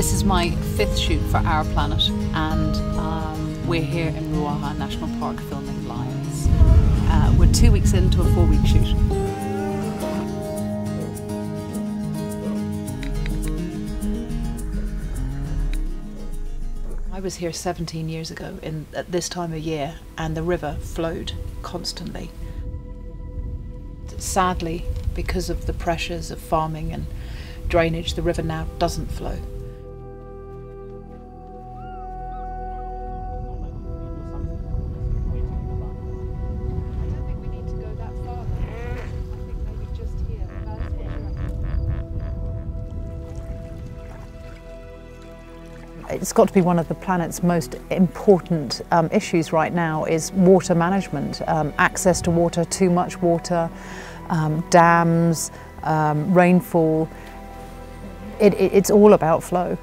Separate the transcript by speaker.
Speaker 1: This is my fifth shoot for Our Planet, and um, we're here in Ruaha National Park filming lions. Uh, we're two weeks into a four week shoot. I was here 17 years ago in, at this time of year, and the river flowed constantly. Sadly, because of the pressures of farming and drainage, the river now doesn't flow.
Speaker 2: It's got to be one of the planet's most important um, issues right now is water management, um, access to water, too much water, um, dams, um, rainfall. It, it, it's all about flow.